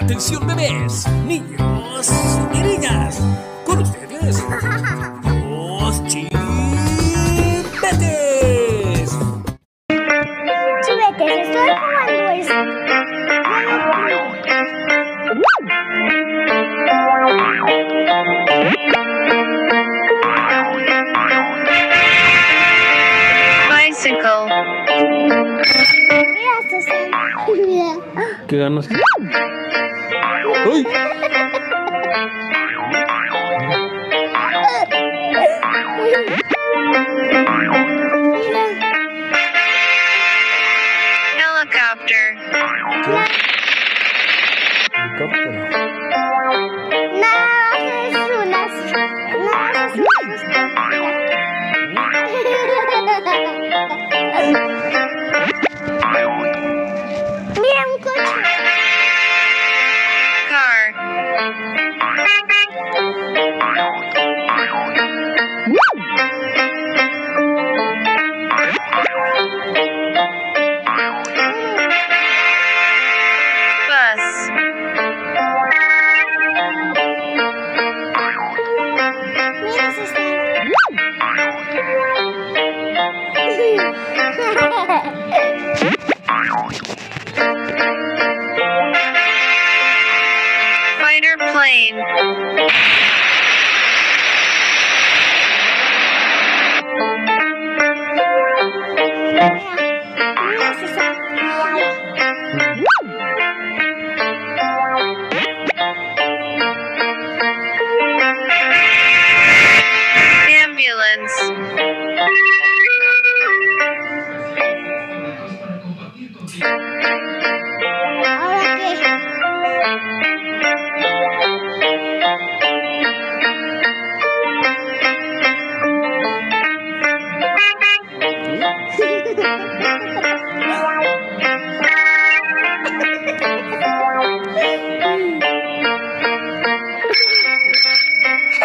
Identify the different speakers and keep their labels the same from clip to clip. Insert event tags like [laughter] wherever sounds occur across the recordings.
Speaker 1: Atención bebés, niños y niñas. Con ustedes, los chivetes.
Speaker 2: Chivetes, estoy jugando esto.
Speaker 3: Bicycle. [laughs]
Speaker 2: Uy. Helicopter. Helicopter.
Speaker 4: Fighter plane.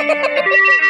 Speaker 4: Yay!